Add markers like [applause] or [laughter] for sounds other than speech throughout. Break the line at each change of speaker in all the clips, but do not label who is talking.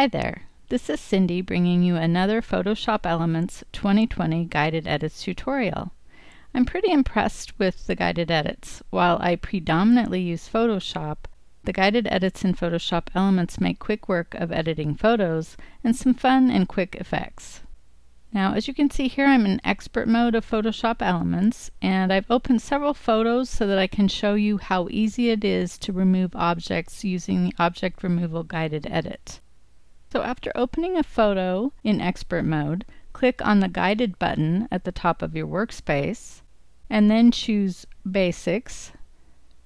Hi there, this is Cindy bringing you another Photoshop Elements 2020 Guided Edits tutorial. I'm pretty impressed with the guided edits. While I predominantly use Photoshop, the guided edits in Photoshop Elements make quick work of editing photos and some fun and quick effects. Now as you can see here I'm in expert mode of Photoshop Elements and I've opened several photos so that I can show you how easy it is to remove objects using the Object Removal Guided Edit. So after opening a photo in expert mode, click on the guided button at the top of your workspace and then choose Basics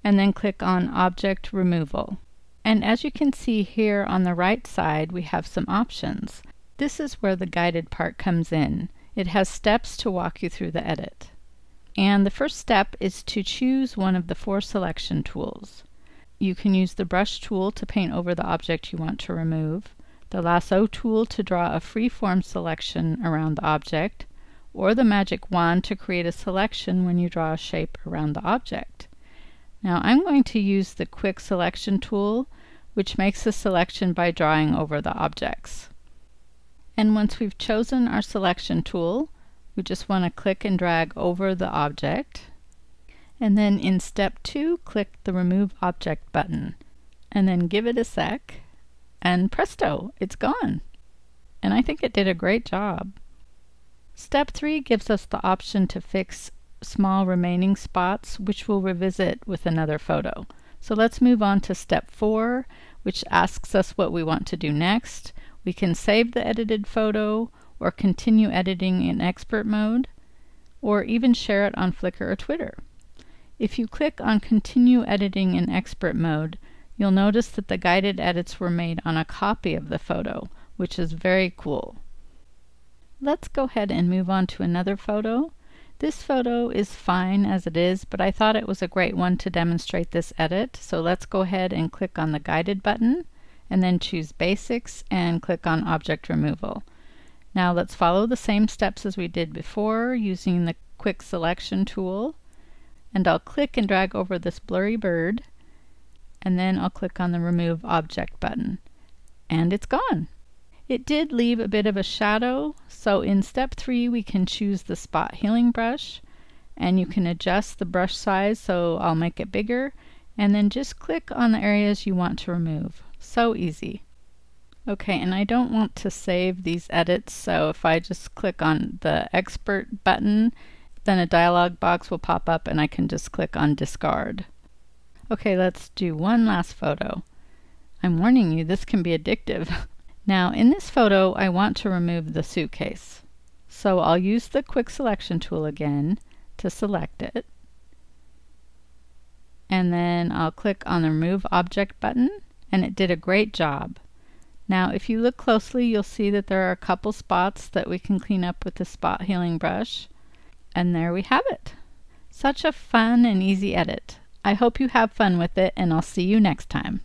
and then click on Object Removal. And as you can see here on the right side we have some options. This is where the guided part comes in. It has steps to walk you through the edit. And the first step is to choose one of the four selection tools. You can use the brush tool to paint over the object you want to remove the lasso tool to draw a free-form selection around the object, or the magic wand to create a selection when you draw a shape around the object. Now I'm going to use the quick selection tool which makes a selection by drawing over the objects. And once we've chosen our selection tool, we just want to click and drag over the object. And then in step 2, click the Remove Object button. And then give it a sec and presto, it's gone. And I think it did a great job. Step 3 gives us the option to fix small remaining spots, which we'll revisit with another photo. So let's move on to step 4, which asks us what we want to do next. We can save the edited photo, or continue editing in expert mode, or even share it on Flickr or Twitter. If you click on Continue Editing in Expert Mode, You'll notice that the guided edits were made on a copy of the photo, which is very cool. Let's go ahead and move on to another photo. This photo is fine as it is, but I thought it was a great one to demonstrate this edit. So let's go ahead and click on the guided button and then choose basics and click on object removal. Now let's follow the same steps as we did before using the quick selection tool and I'll click and drag over this blurry bird and then I'll click on the Remove Object button. And it's gone. It did leave a bit of a shadow, so in step 3 we can choose the spot healing brush and you can adjust the brush size so I'll make it bigger and then just click on the areas you want to remove. So easy. Okay, and I don't want to save these edits, so if I just click on the expert button, then a dialog box will pop up and I can just click on discard. Okay, let's do one last photo. I'm warning you, this can be addictive. [laughs] now, in this photo, I want to remove the suitcase. So I'll use the quick selection tool again to select it. And then I'll click on the remove object button and it did a great job. Now if you look closely you'll see that there are a couple spots that we can clean up with the spot healing brush. And there we have it. Such a fun and easy edit. I hope you have fun with it, and I'll see you next time.